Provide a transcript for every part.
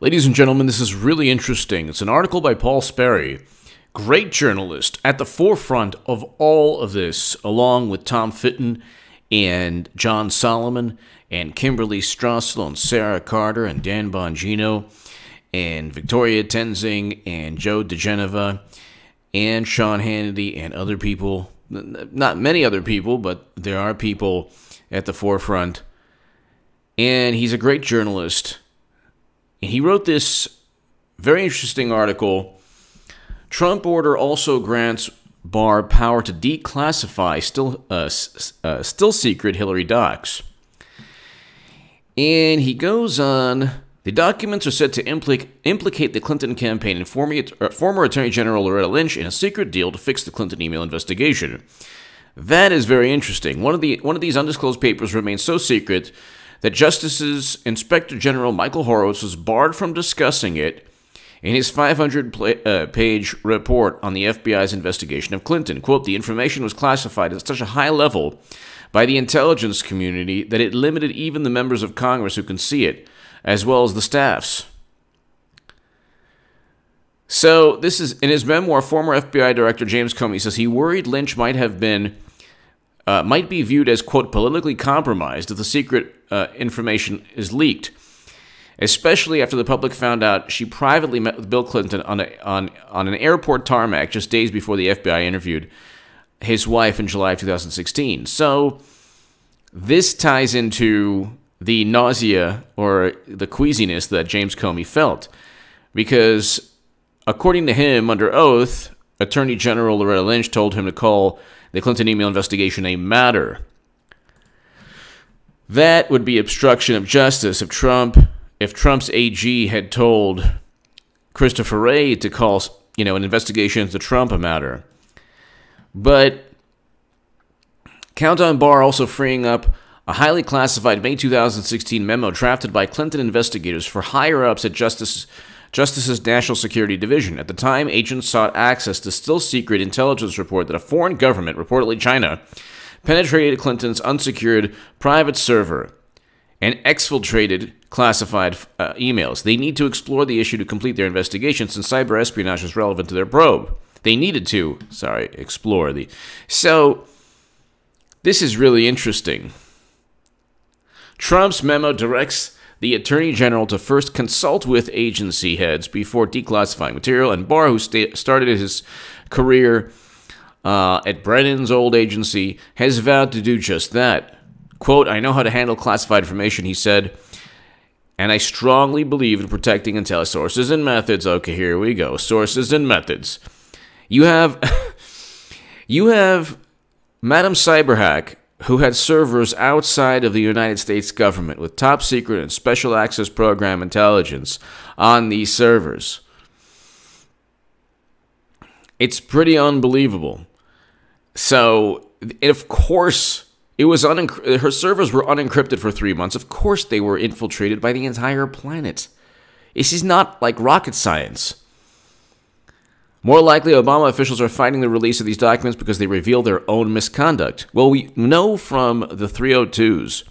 Ladies and gentlemen, this is really interesting. It's an article by Paul Sperry, great journalist at the forefront of all of this, along with Tom Fitton and John Solomon and Kimberly Strassel and Sarah Carter and Dan Bongino and Victoria Toensing and Joe diGenova and Sean Hannity and other people. Not many other people, but there are people at the forefront. And he's a great journalist and he wrote this very interesting article. Trump order also grants Barr power to declassify still uh, uh, still secret Hillary docs. And he goes on. The documents are said to implic implicate the Clinton campaign and former, uh, former Attorney General Loretta Lynch in a secret deal to fix the Clinton email investigation. That is very interesting. One of the one of these undisclosed papers remains so secret that Justice's Inspector General Michael Horowitz was barred from discussing it in his 500 uh, page report on the FBI's investigation of Clinton. Quote, the information was classified at such a high level by the intelligence community that it limited even the members of Congress who can see it, as well as the staffs. So, this is in his memoir, former FBI Director James Comey says he worried Lynch might have been uh, might be viewed as, quote, politically compromised if the secret uh, information is leaked, especially after the public found out she privately met with Bill Clinton on, a, on, on an airport tarmac just days before the FBI interviewed his wife in July of 2016. So this ties into the nausea or the queasiness that James Comey felt. Because according to him, under oath, Attorney General Loretta Lynch told him to call the Clinton email investigation a matter. That would be obstruction of justice if Trump if Trump's AG had told Christopher Wray to call, you know, an investigation into Trump a matter. But count on Barr also freeing up a highly classified May 2016 memo drafted by Clinton investigators for higher ups at Justice Justice's National Security Division. At the time, agents sought access to still secret intelligence report that a foreign government, reportedly China, penetrated Clinton's unsecured private server and exfiltrated classified uh, emails. They need to explore the issue to complete their investigation since cyber espionage is relevant to their probe. They needed to, sorry, explore the. So, this is really interesting. Trump's memo directs the Attorney General to first consult with agency heads before declassifying material, and Barr, who started his career uh, at Brennan's old agency, has vowed to do just that. Quote, I know how to handle classified information, he said, and I strongly believe in protecting intel sources and methods. Okay, here we go. Sources and methods. You have you have Madam Cyberhack who had servers outside of the United States government with top secret and special access program intelligence on these servers. It's pretty unbelievable. So, of course, it was her servers were unencrypted for 3 months. Of course they were infiltrated by the entire planet. This is not like rocket science. More likely, Obama officials are fighting the release of these documents because they reveal their own misconduct. Well, we know from the 302s,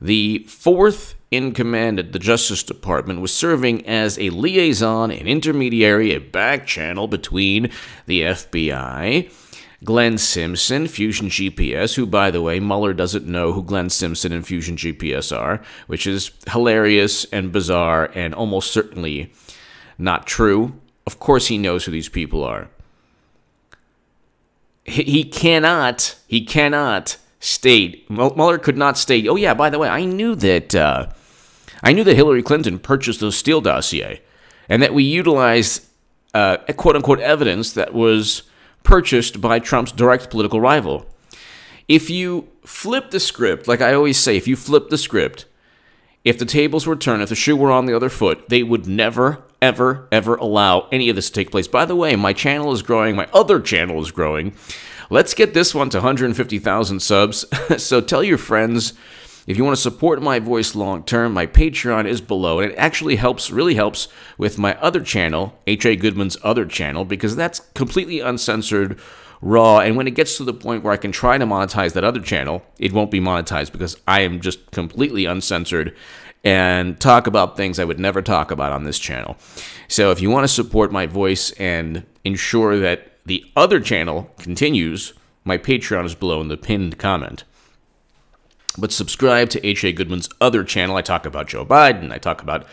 the fourth in command at the Justice Department was serving as a liaison, an intermediary, a back channel between the FBI, Glenn Simpson, Fusion GPS, who, by the way, Mueller doesn't know who Glenn Simpson and Fusion GPS are, which is hilarious and bizarre and almost certainly not true. Of course, he knows who these people are. He cannot, he cannot state, Mueller could not state, oh, yeah, by the way, I knew that, uh, I knew that Hillary Clinton purchased the Steele dossier and that we utilized uh, quote unquote evidence that was purchased by Trump's direct political rival. If you flip the script, like I always say, if you flip the script, if the tables were turned, if the shoe were on the other foot, they would never, ever, ever allow any of this to take place. By the way, my channel is growing, my other channel is growing. Let's get this one to 150,000 subs. so tell your friends if you want to support my voice long term, my Patreon is below, and it actually helps, really helps with my other channel, H.A. Goodman's other channel, because that's completely uncensored, raw, and when it gets to the point where I can try to monetize that other channel, it won't be monetized because I am just completely uncensored and talk about things I would never talk about on this channel. So if you want to support my voice and ensure that the other channel continues, my Patreon is below in the pinned comment. But subscribe to H.A. Goodman's other channel. I talk about Joe Biden. I talk about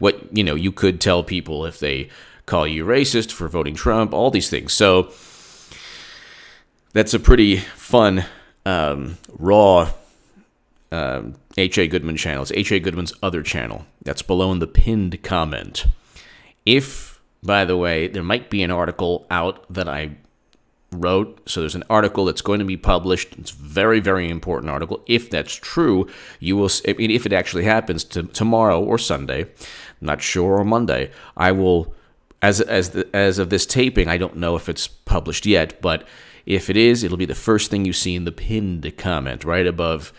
what, you know, you could tell people if they call you racist for voting Trump, all these things. So that's a pretty fun, um, raw um, H.A. Goodman channel. It's H.A. Goodman's other channel. That's below in the pinned comment. If, by the way, there might be an article out that I wrote. So there's an article that's going to be published. It's a very, very important article. If that's true, you will. If it actually happens to tomorrow or Sunday, not sure or Monday, I will. As as the, as of this taping, I don't know if it's published yet, but if it is, it'll be the first thing you see in the pinned comment right above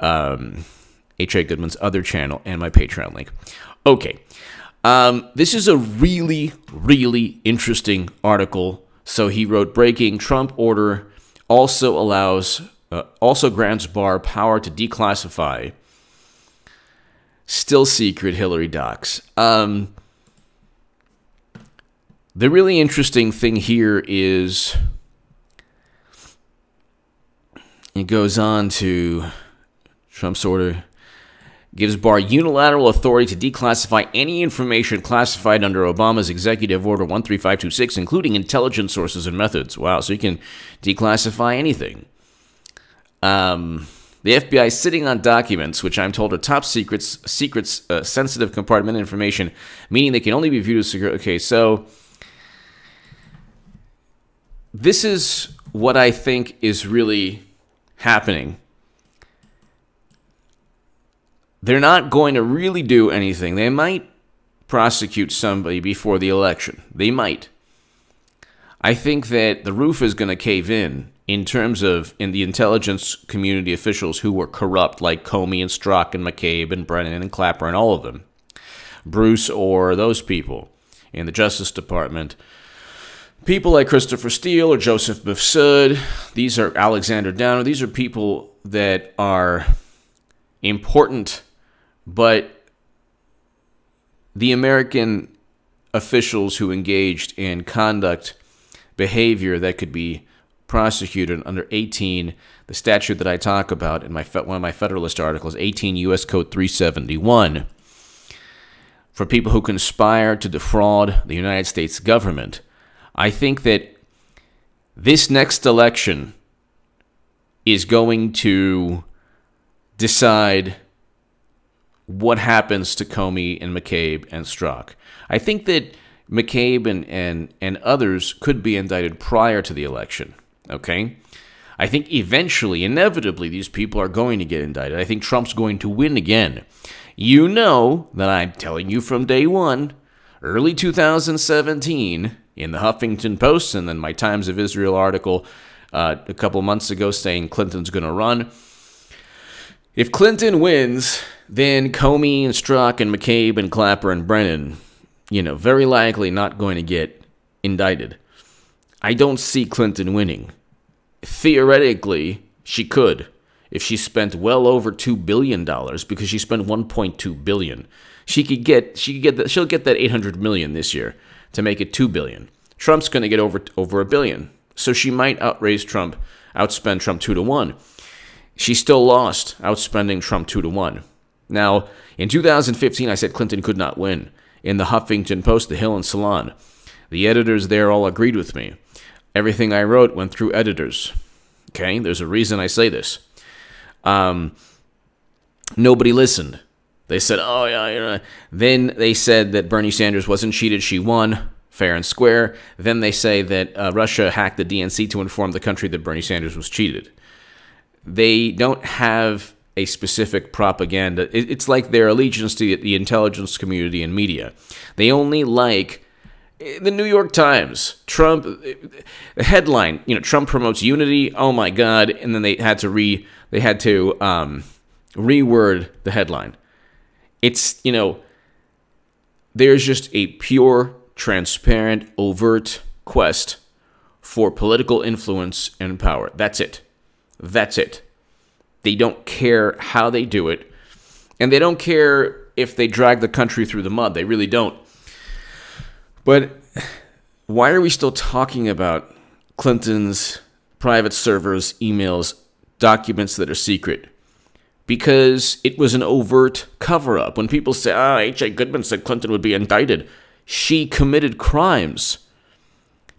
um, H.A. Goodman's other channel and my Patreon link. Okay. Um, this is a really, really interesting article. So he wrote Breaking Trump order also allows, uh, also grants Barr power to declassify still secret Hillary docs. Um, the really interesting thing here is it goes on to Trump's order gives Barr unilateral authority to declassify any information classified under Obama's Executive Order 13526, including intelligence sources and methods. Wow, so you can declassify anything. Um, the FBI is sitting on documents which I'm told are top secrets, secrets, uh, sensitive compartment information, meaning they can only be viewed as secure. Okay, so this is what I think is really happening they're not going to really do anything. They might prosecute somebody before the election. They might. I think that the roof is going to cave in in terms of in the intelligence community officials who were corrupt, like Comey and Strzok and McCabe and Brennan and Clapper and all of them. Bruce Ohr those people in the Justice Department. People like Christopher Steele or Joseph Mifsud, these are Alexander Downer, these are people that are important but the American officials who engaged in conduct behavior that could be prosecuted under 18, the statute that I talk about in my one of my Federalist articles, 18 U.S. Code 371, for people who conspire to defraud the United States government. I think that this next election is going to decide what happens to Comey and McCabe and Strzok. I think that McCabe and, and, and others could be indicted prior to the election. Okay? I think eventually, inevitably, these people are going to get indicted. I think Trump's going to win again. You know that I'm telling you from day one, early 2017, in the Huffington Post, and then my Times of Israel article uh, a couple months ago saying Clinton's going to run. If Clinton wins, then Comey and Strzok and McCabe and Clapper and Brennan, you know, very likely not going to get indicted. I don't see Clinton winning. Theoretically, she could if she spent well over two billion dollars because she spent 1.2 billion. She could get she could get that she'll get that 800 million this year to make it 2 billion. Trump's going to get over over a billion. So she might outraise Trump, outspend Trump 2 to 1. She still lost outspending Trump 2 to 1. Now, in 2015, I said Clinton could not win. In the Huffington Post, The Hill and Salon, the editors there all agreed with me. Everything I wrote went through editors. Okay, there's a reason I say this. Um, nobody listened. They said, oh, yeah, yeah. Then they said that Bernie Sanders wasn't cheated, she won, fair and square. Then they say that uh, Russia hacked the DNC to inform the country that Bernie Sanders was cheated. They don't have a specific propaganda. It's like their allegiance to the intelligence community and media. They only like eh, the New York Times, Trump, the eh, headline, you know, Trump promotes unity. Oh my God! And then they had to re, they had to um, reword the headline. It's you know, there's just a pure, transparent, overt quest for political influence and power. That's it. That's it. They don't care how they do it. And they don't care if they drag the country through the mud. They really don't. But why are we still talking about Clinton's private servers, emails, documents that are secret? Because it was an overt cover up. When people say, ah, H.A. Goodman said Clinton would be indicted, she committed crimes.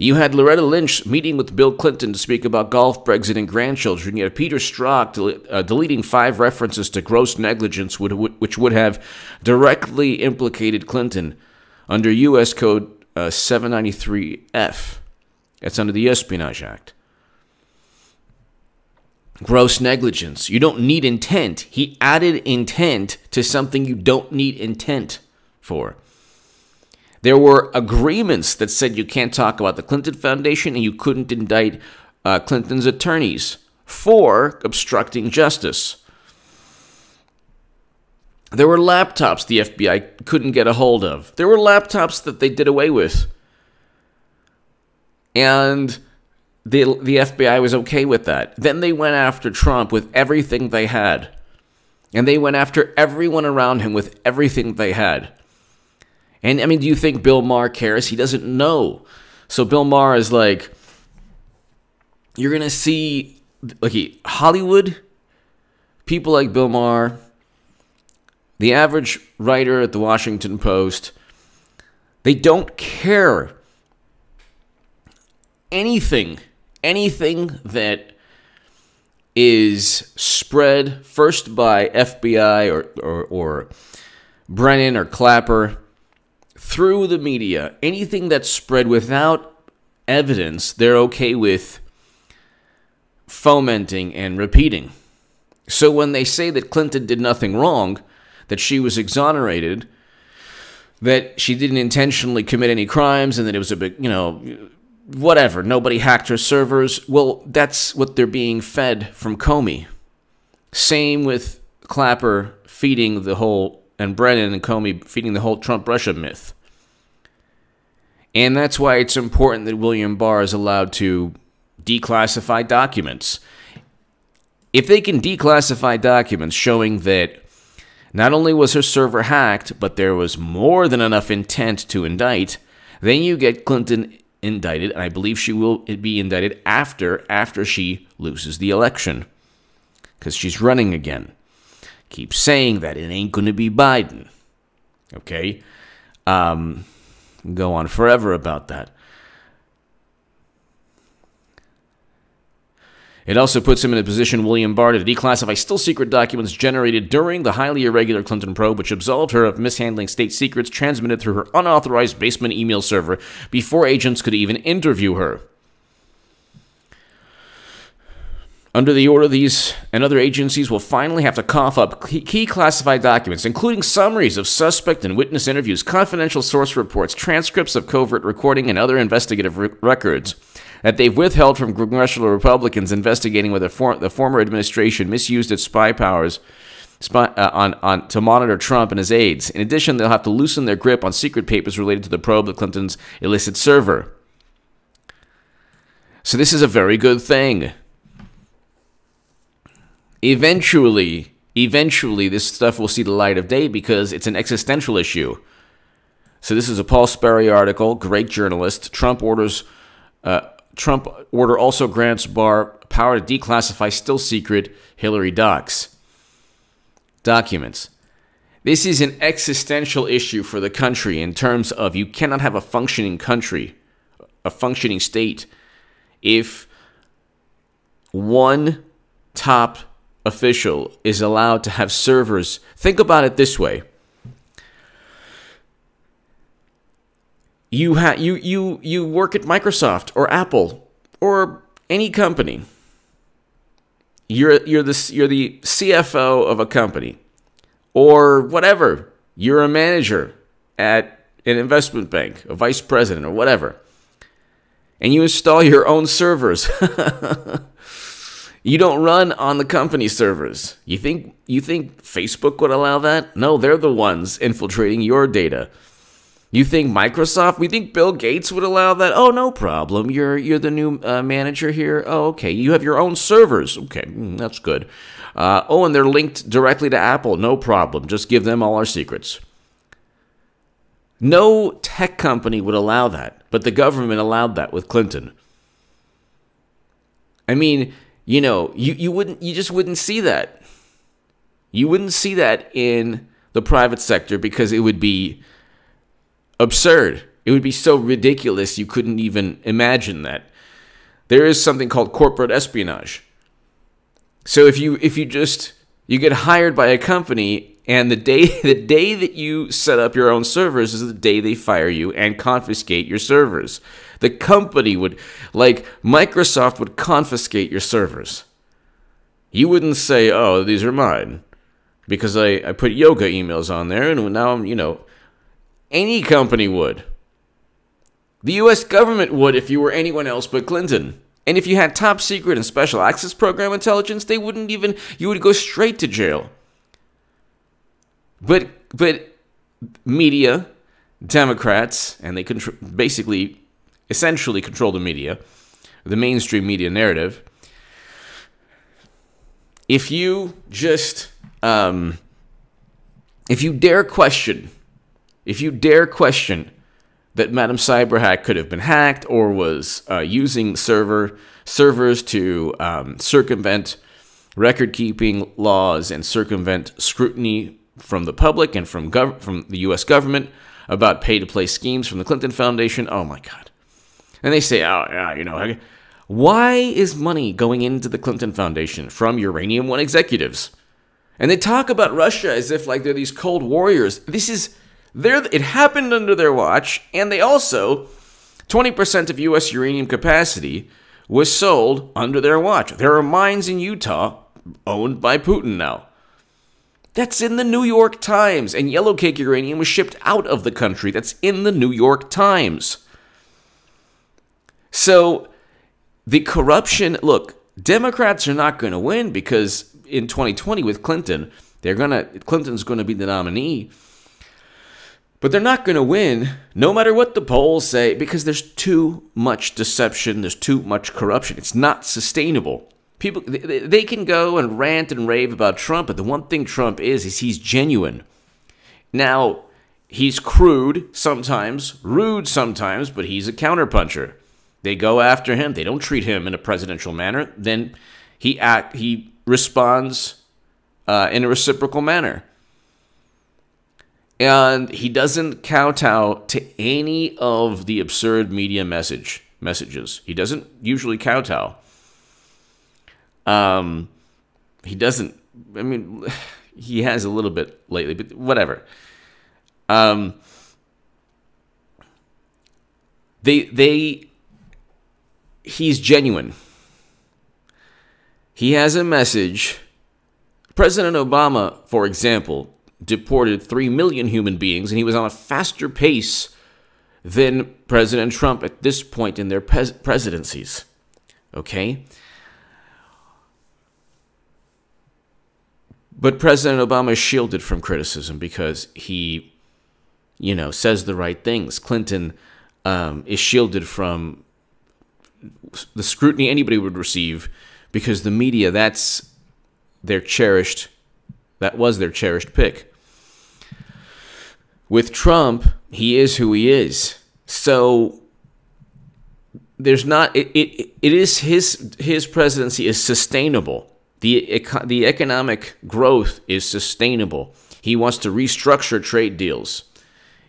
You had Loretta Lynch meeting with Bill Clinton to speak about golf, Brexit, and grandchildren. You had Peter Strzok del- uh, deleting five references to gross negligence, which would have directly implicated Clinton under U.S. Code uh, 793F. That's under the Espionage Act. Gross negligence. You don't need intent. He added intent to something you don't need intent for. There were agreements that said you can't talk about the Clinton Foundation and you couldn't indict uh, Clinton's attorneys for obstructing justice. There were laptops the FBI couldn't get a hold of. There were laptops that they did away with. And the, the FBI was okay with that. Then they went after Trump with everything they had. And they went after everyone around him with everything they had. And I mean, do you think Bill Maher cares? He doesn't know. So Bill Maher is like, you're gonna see, like Hollywood, people like Bill Maher, the average writer at the Washington Post, they don't care anything, anything that is spread first by FBI or, or, or Brennan or Clapper through the media, anything that's spread without evidence, they're okay with fomenting and repeating. So when they say that Clinton did nothing wrong, that she was exonerated, that she didn't intentionally commit any crimes, and that it was a big, you know, whatever, nobody hacked her servers, well, that's what they're being fed from Comey. Same with Clapper feeding the whole, and Brennan and Comey feeding the whole Trump Russia myth. And that's why it's important that William Barr is allowed to declassify documents. If they can declassify documents showing that not only was her server hacked, but there was more than enough intent to indict, then you get Clinton indicted, and I believe she will be indicted after after she loses the election. Because she's running again. Keep saying that it ain't gonna be Biden. Okay? Um go on forever about that. It also puts him in a position, William Barr, to declassify still secret documents generated during the highly irregular Clinton probe, which absolved her of mishandling state secrets transmitted through her unauthorized basement email server before agents could even interview her. Under the order, these and other agencies will finally have to cough up key classified documents, including summaries of suspect and witness interviews, confidential source reports, transcripts of covert recording, and other investigative re- records that they've withheld from congressional Republicans investigating whether for- the former administration misused its spy powers spy, uh, on, on, to monitor Trump and his aides. In addition, they'll have to loosen their grip on secret papers related to the probe of Clinton's illicit server. So, this is a very good thing eventually, eventually, this stuff will see the light of day because it's an existential issue. So this is a Paul Sperry article. Great journalist. Trump orders. Uh, Trump order also grants Barr power to declassify still secret Hillary docs documents. This is an existential issue for the country in terms of you cannot have a functioning country, a functioning state, if one top official is allowed to have servers. Think about it this way. You ha- you you you work at Microsoft or Apple or any company. You're you're the you're the CFO of a company or whatever. You're a manager at an investment bank, a vice president or whatever. And you install your own servers. You don't run on the company servers. You think you think Facebook would allow that? No, they're the ones infiltrating your data. You think Microsoft? We think Bill Gates would allow that? Oh, no problem. You're you're the new uh, manager here. Oh, okay. You have your own servers. Okay, mm, that's good. Uh, oh, and they're linked directly to Apple. No problem. Just give them all our secrets. No tech company would allow that, but the government allowed that with Clinton. I mean, you know, you, you wouldn't you just wouldn't see that. You wouldn't see that in the private sector because it would be absurd. It would be so ridiculous you couldn't even imagine that. There is something called corporate espionage. So if you if you just you get hired by a company and the day the day that you set up your own servers is the day they fire you and confiscate your servers. The company would like Microsoft would confiscate your servers. You wouldn't say, "Oh, these are mine." Because I, I put yoga emails on there and now I'm, you know, any company would. The US government would if you were anyone else but Clinton. And if you had top secret and special access program intelligence, they wouldn't even you would go straight to jail. But but media, Democrats, and they control basically essentially control the media, the mainstream media narrative. If you just um, if you dare question, if you dare question that Madam Cyberhack could have been hacked or was uh, using server servers to um, circumvent record keeping laws and circumvent scrutiny from the public and from from the U.S. government about pay to play schemes from the Clinton Foundation. Oh my God! And they say, oh yeah, you know, why is money going into the Clinton Foundation from Uranium One executives? And they talk about Russia as if like they're these cold warriors. This is there, it happened under their watch, and they also, 20% of U.S. uranium capacity was sold under their watch. There are mines in Utah owned by Putin now. That's in the New York Times. And yellowcake uranium was shipped out of the country. That's in the New York Times. So the corruption look, Democrats are not going to win because in 2020 with Clinton, they're going to Clinton's going to be the nominee. But they're not going to win, no matter what the polls say, because there's too much deception, there's too much corruption. It's not sustainable. People, they can go and rant and rave about Trump, but the one thing Trump is, is he's genuine. Now, he's crude sometimes, rude sometimes, but he's a counterpuncher. They go after him. They don't treat him in a presidential manner. Then he act, he responds uh, in a reciprocal manner and he doesn't kowtow to any of the absurd media message messages. He doesn't usually kowtow. Um, he doesn't. I mean, he has a little bit lately, but whatever. Um, they they he's genuine. He has a message. President Obama, for example, deported 3 million human beings, and he was on a faster pace than President Trump at this point in their pres- presidencies. Okay? But President Obama is shielded from criticism because he, you know, says the right things. Clinton um, is shielded from the scrutiny anybody would receive because the media, that's their cherished, that was their cherished pick. With Trump, he is who he is. So there's not it, it, it is his his presidency is sustainable. The the economic growth is sustainable. He wants to restructure trade deals.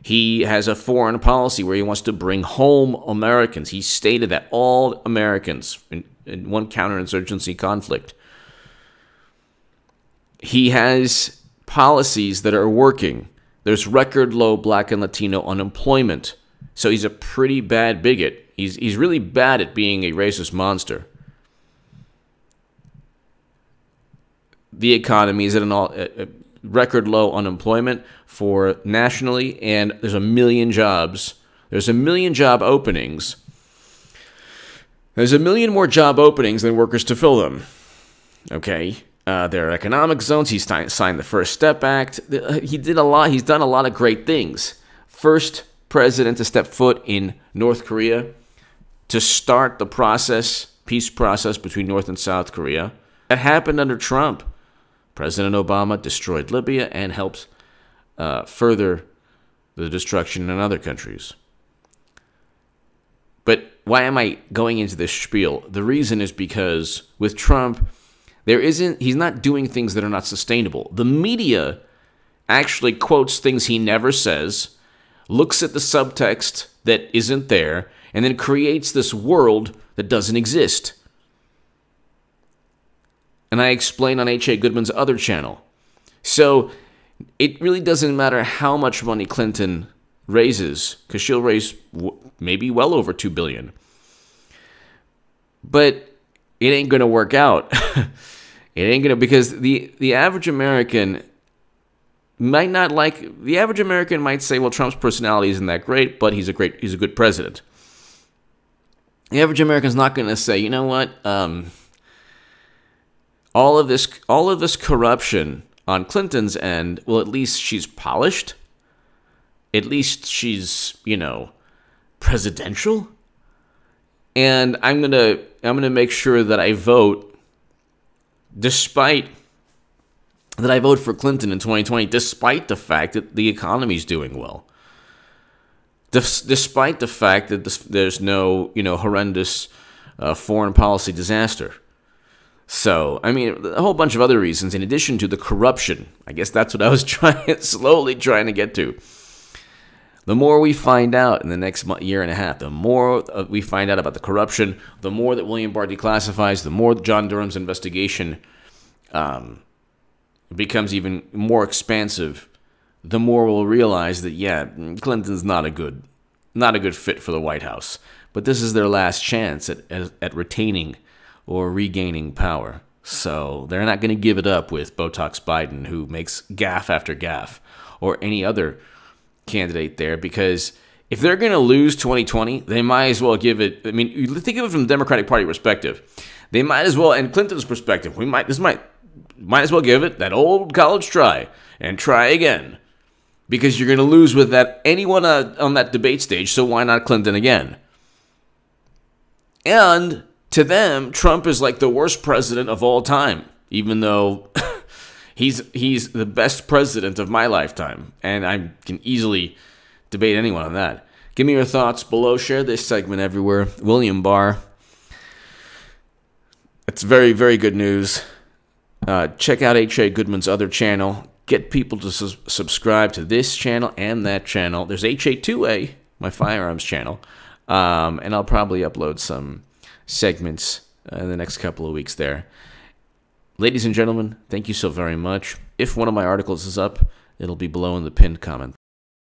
He has a foreign policy where he wants to bring home Americans. He stated that all Americans in, in one counterinsurgency conflict. He has policies that are working. There's record low black and Latino unemployment. So he's a pretty bad bigot. He's, he's really bad at being a racist monster. The economy is at an all, a record low unemployment for nationally, and there's a million jobs. There's a million job openings. There's a million more job openings than workers to fill them. Okay, uh, their economic zones. He signed the First Step Act. Uh, he did a lot. He's done a lot of great things. First president to step foot in North Korea to start the process, peace process between North and South Korea. That happened under Trump. President Obama destroyed Libya and helped uh, further the destruction in other countries. But why am I going into this spiel? The reason is because with Trump, there isn't he's not doing things that are not sustainable. The media actually quotes things he never says, looks at the subtext that isn't there, and then creates this world that doesn't exist. And I explain on H.A. Goodman's other channel. So it really doesn't matter how much money Clinton raises, because she'll raise maybe well over two billion. But it ain't gonna work out. it ain't gonna because the the average American might not like the average American might say, well, Trump's personality isn't that great, but he's a great he's a good president. The average American's not gonna say, you know what, um, all of this all of this corruption on Clinton's end, well, at least she's polished. At least she's, you know, presidential. And I'm going to I'm to make sure that I vote despite that I vote for Clinton in 2020 despite the fact that the economy's doing well. despite the fact that there's no, you know, horrendous uh, foreign policy disaster. So, I mean, a whole bunch of other reasons in addition to the corruption. I guess that's what I was trying slowly trying to get to. The more we find out in the next year and a half, the more uh, we find out about the corruption, the more that William Barr declassifies, the more John Durham's investigation um, becomes even more expansive, the more we'll realize that yeah, Clinton's not a good, not a good fit for the White House. But this is their last chance at at, at retaining or regaining power. So they're not going to give it up with Botox Biden, who makes gaff after gaff, or any other candidate there, because if they're going to lose 2020, they might as well give it. I mean, think of it from the Democratic Party perspective. They might as well, and Clinton's perspective, we might this might might as well give it that old college try and try again, because you're going to lose with that anyone uh, on that debate stage. So why not Clinton again? And to them, Trump is like the worst president of all time, even though he's he's the best president of my lifetime, and I can easily debate anyone on that. Give me your thoughts below. Share this segment everywhere. William Barr. It's very very good news. Uh, check out H.A. Goodman's other channel. Get people to su- subscribe to this channel and that channel. There's HA2A, my firearms channel, um, and I'll probably upload some segments uh, in the next couple of weeks there. Ladies and gentlemen, thank you so very much. If one of my articles is up, it'll be below in the pinned comment.